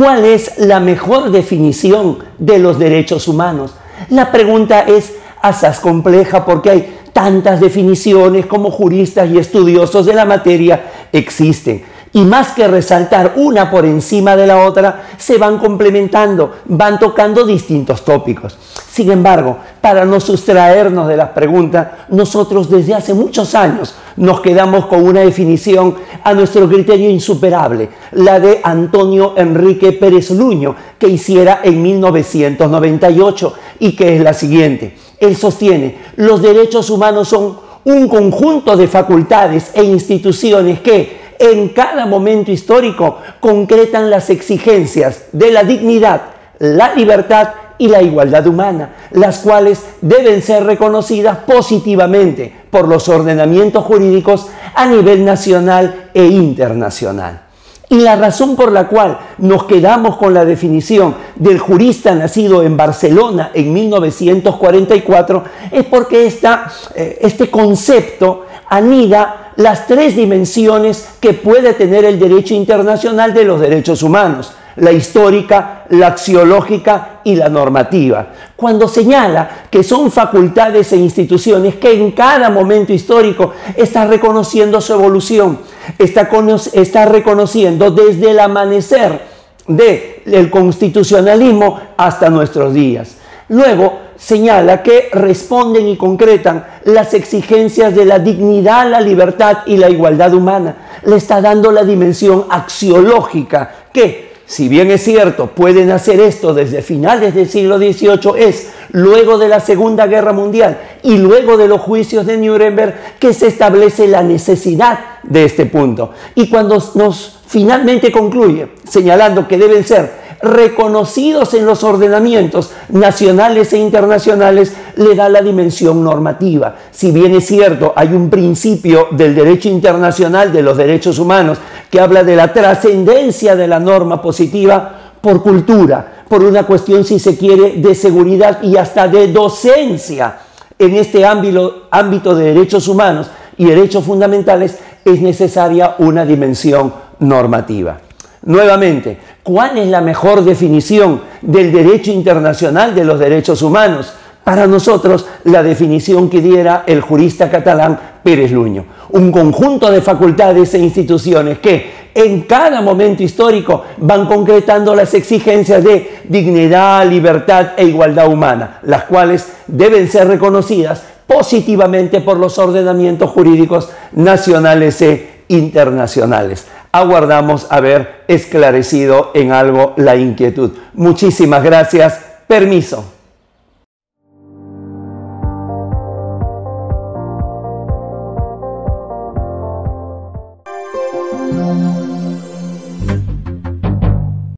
¿Cuál es la mejor definición de los derechos humanos? La pregunta es asaz compleja porque hay tantas definiciones como juristas y estudiosos de la materia existen y más que resaltar una por encima de la otra, se van complementando, van tocando distintos tópicos. Sin embargo, para no sustraernos de las preguntas, nosotros desde hace muchos años nos quedamos con una definición a nuestro criterio insuperable, la de Antonio Enrique Pérez Luño, que hiciera en 1998 y que es la siguiente. Él sostiene, los derechos humanos son un conjunto de facultades e instituciones que, en cada momento histórico concretan las exigencias de la dignidad, la libertad y la igualdad humana, las cuales deben ser reconocidas positivamente por los ordenamientos jurídicos a nivel nacional e internacional. Y la razón por la cual nos quedamos con la definición del jurista nacido en Barcelona en 1944 es porque esta, eh, este concepto anida las tres dimensiones que puede tener el derecho internacional de los derechos humanos, la histórica, la axiológica y la normativa, cuando señala que son facultades e instituciones que en cada momento histórico están reconociendo su evolución, está, está reconociendo desde el amanecer del constitucionalismo hasta nuestros días. Luego, señala que responden y concretan las exigencias de la dignidad, la libertad y la igualdad humana. Le está dando la dimensión axiológica que, si bien es cierto, pueden hacer esto desde finales del siglo XVIII, es luego de la Segunda Guerra Mundial y luego de los juicios de Nuremberg que se establece la necesidad de este punto. Y cuando nos finalmente concluye señalando que deben ser reconocidos en los ordenamientos nacionales e internacionales, le da la dimensión normativa. Si bien es cierto, hay un principio del derecho internacional de los derechos humanos que habla de la trascendencia de la norma positiva por cultura, por una cuestión, si se quiere, de seguridad y hasta de docencia en este ámbito, de derechos humanos y derechos fundamentales, es necesaria una dimensión normativa. Nuevamente, ¿cuál es la mejor definición del derecho internacional de los derechos humanos? Para nosotros, la definición que diera el jurista catalán Pérez Luño. Un conjunto de facultades e instituciones que en cada momento histórico van concretando las exigencias de dignidad, libertad e igualdad humana, las cuales deben ser reconocidas positivamente por los ordenamientos jurídicos nacionales e internacionales aguardamos haber esclarecido en algo la inquietud. Muchísimas gracias. Permiso.